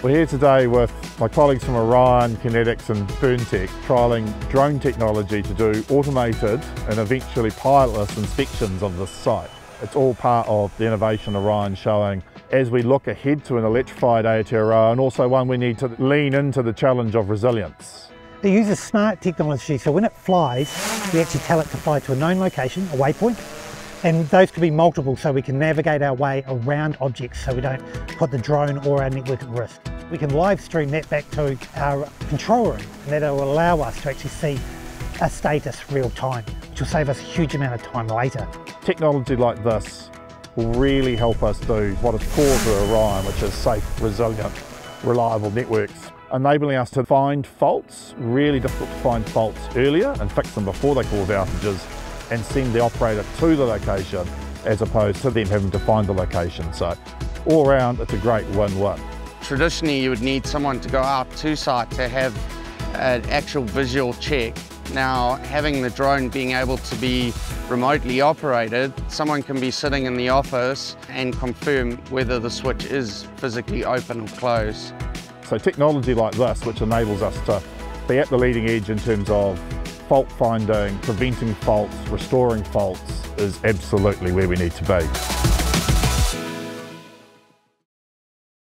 We're here today with my colleagues from Orion, Connetics and Ferntech trialling drone technology to do automated and eventually pilotless inspections of this site. It's all part of the innovation Orion showing as we look ahead to an electrified Aotearoa and also one we need to lean into the challenge of resilience. It uses smart technology, so when it flies, we actually tell it to fly to a known location, a waypoint, and those could be multiple so we can navigate our way around objects so we don't put the drone or our network at risk. We can live stream that back to our control room and that will allow us to actually see a status real time, which will save us a huge amount of time later. Technology like this will really help us do what is core to Orion, which is safe, resilient, reliable networks enabling us to find faults, really difficult to find faults earlier and fix them before they cause outages and send the operator to the location as opposed to them having to find the location. So all around, it's a great win-win. Traditionally, you would need someone to go out to site to have an actual visual check. Now, having the drone being able to be remotely operated, someone can be sitting in the office and confirm whether the switch is physically open or closed. So technology like this, which enables us to be at the leading edge in terms of fault finding, preventing faults, restoring faults, is absolutely where we need to be.